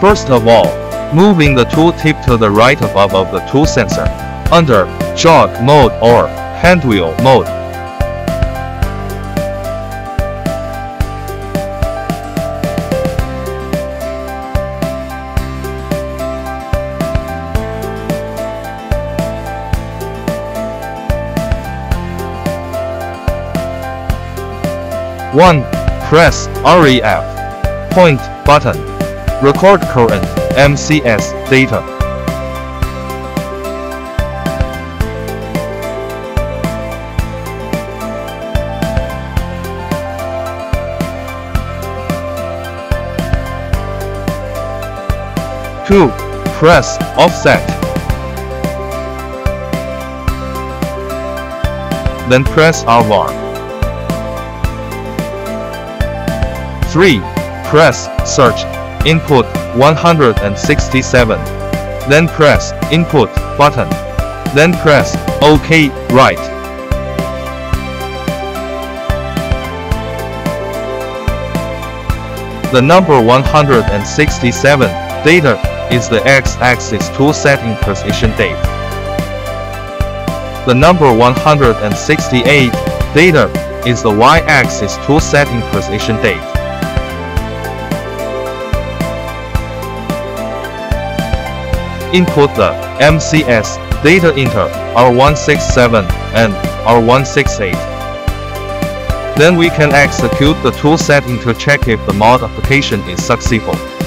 First of all, moving the tooltip to the right above of the tool sensor, under jog mode or handwheel mode. One, press REF point button. Record current MCS data. Two, press offset. Then press R1. 3. Press search input 167. Then press input button. Then press OK right. The number 167 data is the x-axis tool setting precision date. The number 168 data is the y-axis tool setting precision date. Input the MCS data into R167 and R168. Then we can execute the tool setting to check if the modification is successful.